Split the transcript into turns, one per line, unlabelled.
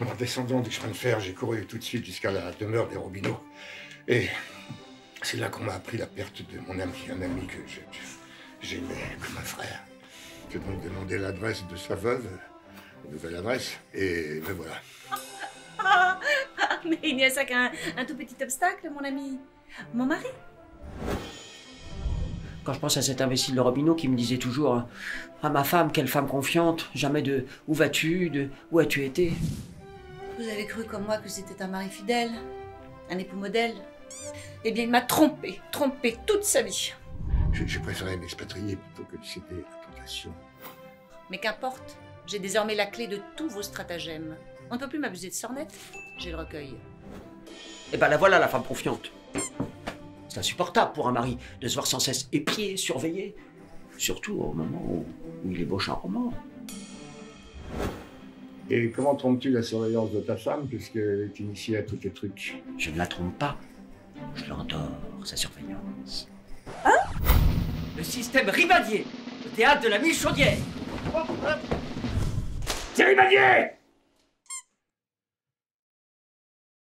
en descendant du chemin de fer, j'ai couru tout de suite jusqu'à la demeure des Robineaux. Et c'est là qu'on m'a appris la perte de mon ami, un ami que je- j'aimais comme un frère. J'ai donc demandé l'adresse de sa veuve, une nouvelle adresse, et me voilà.
Ah, mais il n'y a ça qu'un un tout petit obstacle, mon ami. Mon mari.
Quand je pense à cet imbécile de Robineau qui me disait toujours Ah, ma femme, quelle femme confiante, jamais de où vas-tu, de où as-tu été?
Vous avez cru comme moi que c'était un mari fidèle, un époux modèle Eh bien, il m'a trompé, trompé toute sa vie.
J'ai préféré m'expatrier plutôt que de céder à la tentation.
Mais qu'importe, j'ai désormais la clé de tous vos stratagèmes. On ne peut plus m'abuser de sornettes, j'ai le recueil.
Eh ben la voilà la femme confiante. C'est insupportable pour un mari de se voir sans cesse épié, surveillé. Surtout au moment où, où il ébauche un roman.
Et comment trompes-tu la surveillance de ta femme, puisqu'elle est initiée à tous tes trucs
Je ne la trompe pas. Je l'endors, sa surveillance. Le système Rivadier, le théâtre de la Michaudière.
Thierry Manier